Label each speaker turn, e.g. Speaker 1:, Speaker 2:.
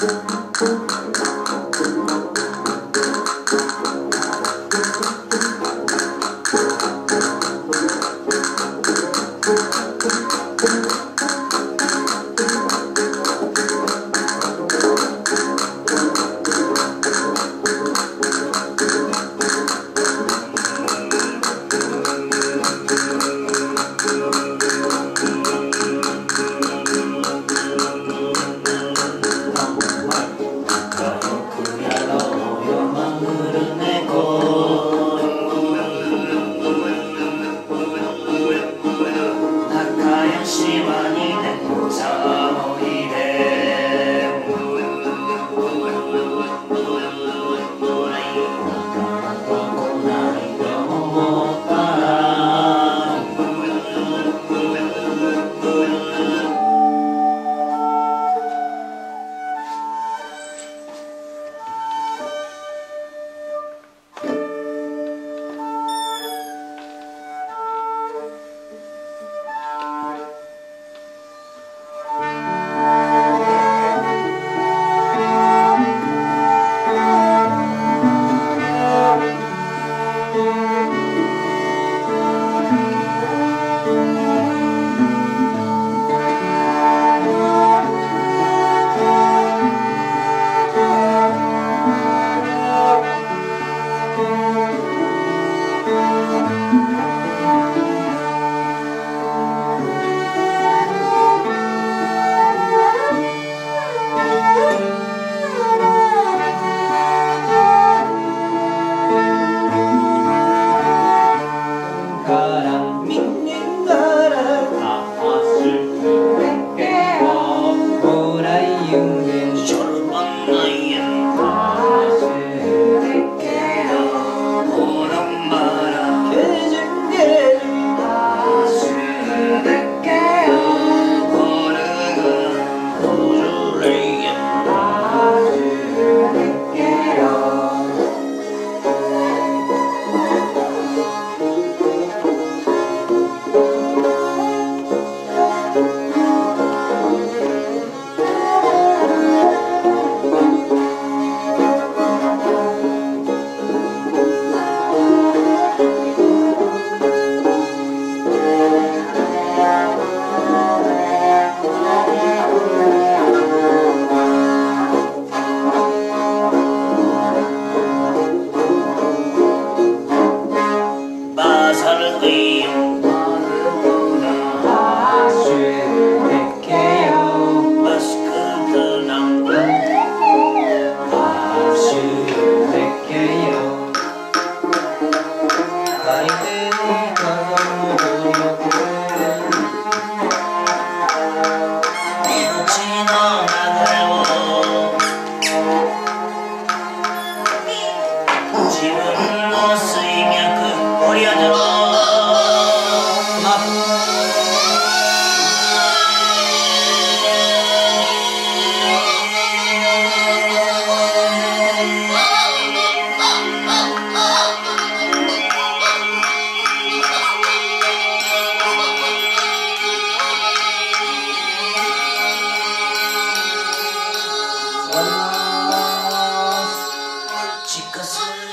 Speaker 1: Thank you. Thank you. 近づ